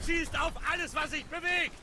zielst auf alles, was sich bewegt!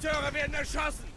Deserteure werden erschossen!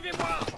Suivez-moi